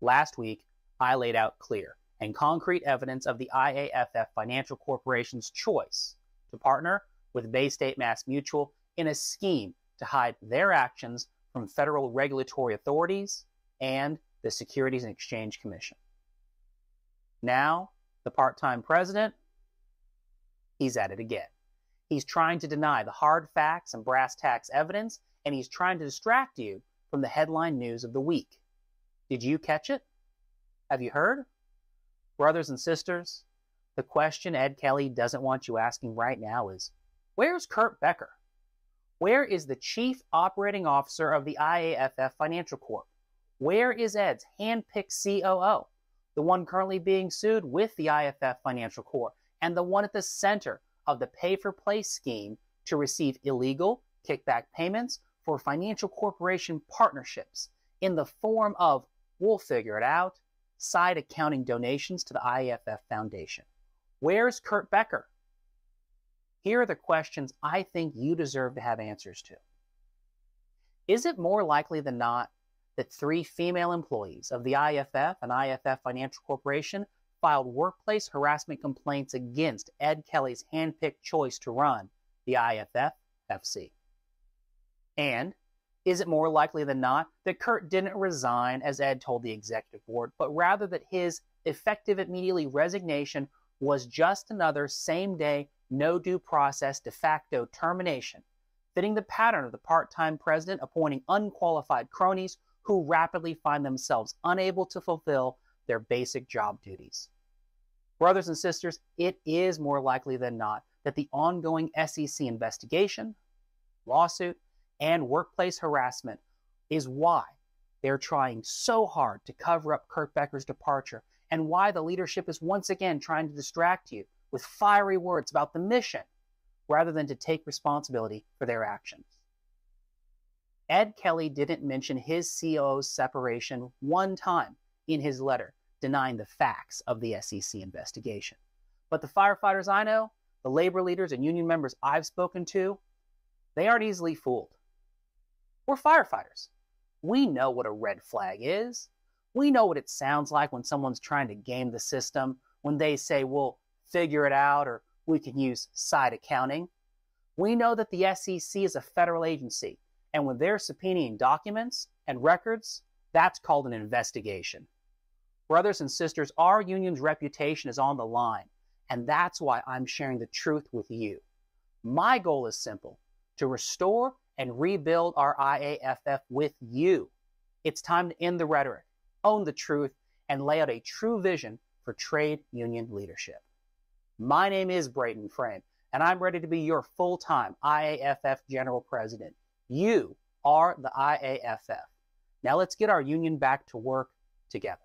Last week, I laid out clear and concrete evidence of the IAFF Financial Corporation's choice to partner with Bay State Mass Mutual in a scheme to hide their actions from federal regulatory authorities and the Securities and Exchange Commission. Now, the part time president, he's at it again. He's trying to deny the hard facts and brass tacks evidence, and he's trying to distract you from the headline news of the week. Did you catch it? Have you heard? Brothers and sisters, the question Ed Kelly doesn't want you asking right now is Where's Kurt Becker? Where is the Chief Operating Officer of the IAFF Financial Corp? Where is Ed's handpicked COO, the one currently being sued with the IAFF Financial Corp, and the one at the center of the pay for play scheme to receive illegal kickback payments for financial corporation partnerships in the form of, we'll figure it out, side accounting donations to the IAFF Foundation? Where's Kurt Becker? Here are the questions I think you deserve to have answers to. Is it more likely than not that three female employees of the IAFF and IAFF Financial Corporation filed workplace harassment complaints against Ed Kelly's handpicked choice to run the IAFF FC? And is it more likely than not that Kurt didn't resign as Ed told the executive board, but rather that his effective immediately resignation was just another same day no due process de facto termination, fitting the pattern of the part time president appointing unqualified cronies who rapidly find themselves unable to fulfill their basic job duties. Brothers and sisters, it is more likely than not that the ongoing SEC investigation, lawsuit, and workplace harassment is why they're trying so hard to cover up Kurt Becker's departure and why the leadership is once again trying to distract you with fiery words about the mission rather than to take responsibility for their actions. Ed Kelly didn't mention his COO's separation one time in his letter denying the facts of the SEC investigation. But the firefighters I know, the labor leaders and union members I've spoken to, they aren't easily fooled. We're firefighters. We know what a red flag is. We know what it sounds like when someone's trying to game the system, when they say, well, figure it out, or we can use side accounting. We know that the SEC is a federal agency, and when they're subpoenaing documents and records, that's called an investigation. Brothers and sisters, our union's reputation is on the line, and that's why I'm sharing the truth with you. My goal is simple to restore and rebuild our IAFF with you. It's time to end the rhetoric, own the truth, and lay out a true vision for trade union leadership. My name is Braden Frame, and I'm ready to be your full time IAFF General President. You are the IAFF. Now let's get our union back to work together.